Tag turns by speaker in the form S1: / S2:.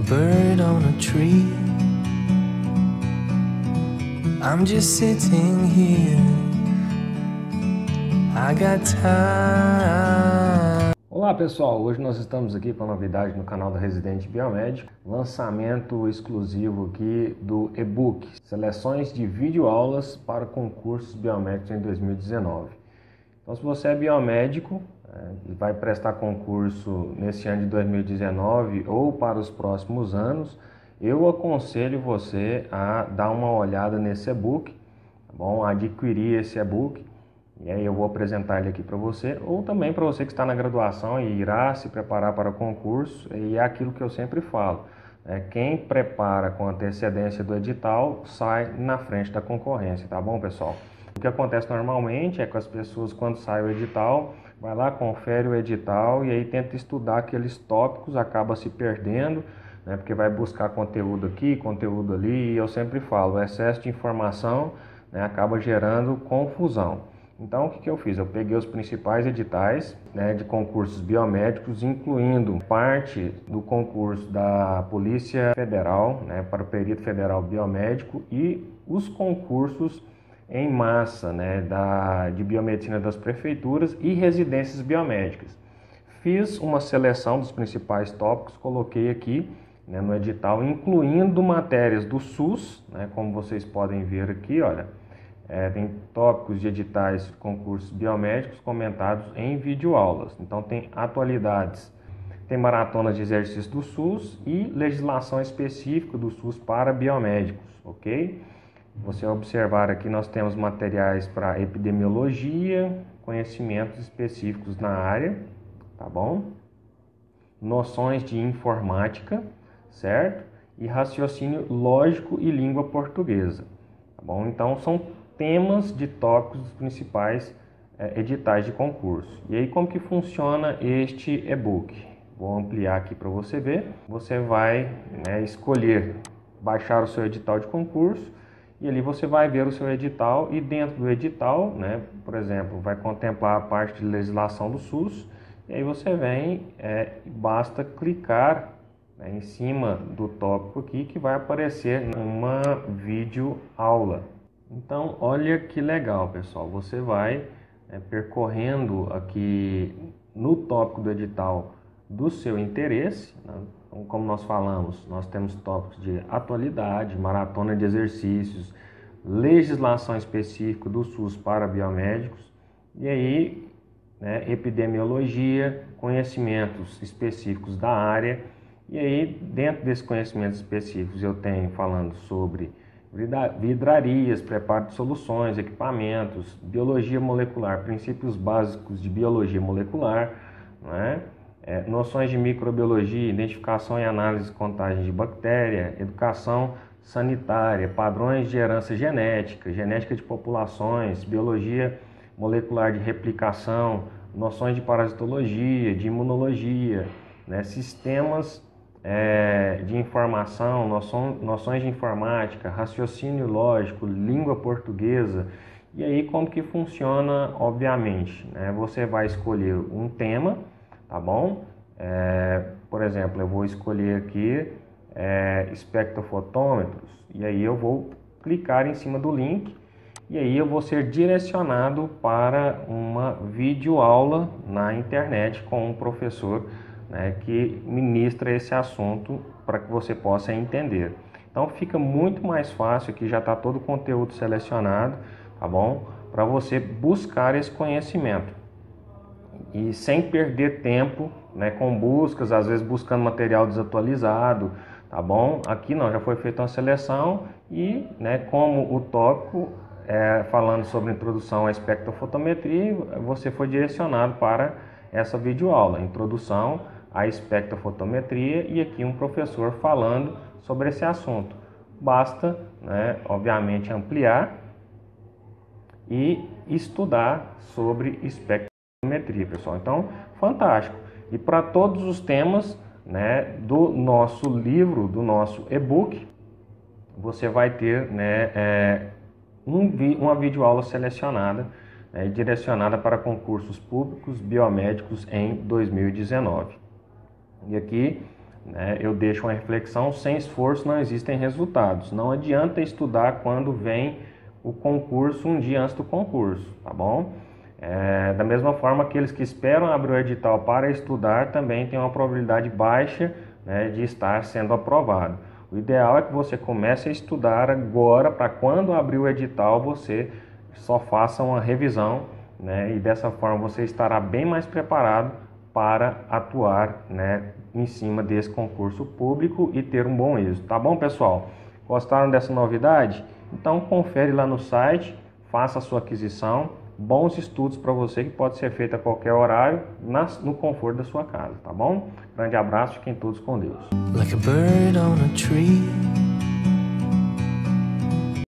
S1: bird on a tree. I'm just sitting here. I got time.
S2: Olá pessoal, hoje nós estamos aqui com a novidade no canal da Residente Biomédico, lançamento exclusivo aqui do e-book Seleções de videoaulas para concursos biomédicos em 2019. Então se você é biomédico é, e vai prestar concurso nesse ano de 2019 ou para os próximos anos, eu aconselho você a dar uma olhada nesse e-book, tá bom? adquirir esse e-book e aí eu vou apresentar ele aqui para você, ou também para você que está na graduação e irá se preparar para o concurso, e é aquilo que eu sempre falo. É, quem prepara com antecedência do edital sai na frente da concorrência, tá bom, pessoal? O que acontece normalmente é que as pessoas, quando sai o edital, vai lá, confere o edital e aí tenta estudar aqueles tópicos, acaba se perdendo, né, porque vai buscar conteúdo aqui, conteúdo ali, e eu sempre falo, o excesso de informação né, acaba gerando confusão. Então, o que, que eu fiz? Eu peguei os principais editais né, de concursos biomédicos, incluindo parte do concurso da Polícia Federal, né, para o Perito Federal Biomédico, e os concursos em massa né, da, de biomedicina das prefeituras e residências biomédicas. Fiz uma seleção dos principais tópicos, coloquei aqui né, no edital, incluindo matérias do SUS, né, como vocês podem ver aqui, olha é, tem tópicos de editais concursos biomédicos comentados em videoaulas. Então tem atualidades, tem maratonas de exercícios do SUS e legislação específica do SUS para biomédicos, ok? Você observar aqui nós temos materiais para epidemiologia, conhecimentos específicos na área, tá bom? Noções de informática, certo? E raciocínio lógico e língua portuguesa, tá bom? Então são temas de tópicos dos principais é, editais de concurso. E aí como que funciona este e-book? Vou ampliar aqui para você ver. Você vai né, escolher baixar o seu edital de concurso e ali você vai ver o seu edital e dentro do edital, né, por exemplo, vai contemplar a parte de legislação do SUS e aí você vem, é, basta clicar né, em cima do tópico aqui que vai aparecer uma vídeo aula. Então, olha que legal, pessoal. Você vai é, percorrendo aqui no tópico do edital do seu interesse. Né? Então, como nós falamos, nós temos tópicos de atualidade, maratona de exercícios, legislação específica do SUS para biomédicos e aí né, epidemiologia, conhecimentos específicos da área. E aí, dentro desses conhecimentos específicos, eu tenho falando sobre vidrarias, preparo de soluções, equipamentos, biologia molecular, princípios básicos de biologia molecular, né? É, noções de microbiologia, identificação e análise de contagem de bactéria, educação sanitária, padrões de herança genética, genética de populações, biologia molecular de replicação, noções de parasitologia, de imunologia, né? sistemas é, de informação, noções de informática, raciocínio lógico, língua portuguesa. E aí como que funciona, obviamente, né? Você vai escolher um tema, tá bom? É, por exemplo, eu vou escolher aqui é, espectrofotômetros e aí eu vou clicar em cima do link e aí eu vou ser direcionado para uma videoaula na internet com um professor né, que ministra esse assunto para que você possa entender. Então fica muito mais fácil aqui já está todo o conteúdo selecionado, tá bom? Para você buscar esse conhecimento e sem perder tempo, né, com buscas, às vezes buscando material desatualizado, tá bom? Aqui não, já foi feita uma seleção e, né, como o tópico é falando sobre introdução à espectrofotometria, você foi direcionado para essa videoaula, introdução a espectrofotometria e aqui um professor falando sobre esse assunto. Basta, né, obviamente, ampliar e estudar sobre espectrometria, pessoal. Então, fantástico. E para todos os temas né, do nosso livro, do nosso e-book, você vai ter né, é, um, uma videoaula selecionada né, direcionada para concursos públicos biomédicos em 2019. E aqui né, eu deixo uma reflexão: sem esforço não existem resultados. Não adianta estudar quando vem o concurso um dia antes do concurso, tá bom? É, da mesma forma, aqueles que esperam abrir o edital para estudar também têm uma probabilidade baixa né, de estar sendo aprovado. O ideal é que você comece a estudar agora, para quando abrir o edital você só faça uma revisão né, e dessa forma você estará bem mais preparado para atuar né, em cima desse concurso público e ter um bom êxito. Tá bom, pessoal? Gostaram dessa novidade? Então confere lá no site, faça a sua aquisição bons estudos para você que pode ser feito a qualquer horário no conforto da sua casa, tá bom? Grande abraço, fiquem todos com Deus. Like